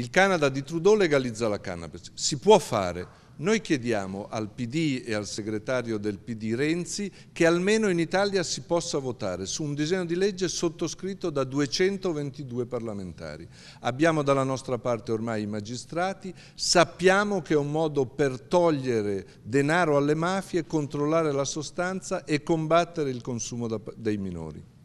il Canada di Trudeau legalizza la cannabis, si può fare, noi chiediamo al PD e al segretario del PD Renzi che almeno in Italia si possa votare su un disegno di legge sottoscritto da 222 parlamentari. Abbiamo dalla nostra parte ormai i magistrati, sappiamo che è un modo per togliere denaro alle mafie, controllare la sostanza e combattere il consumo dei minori.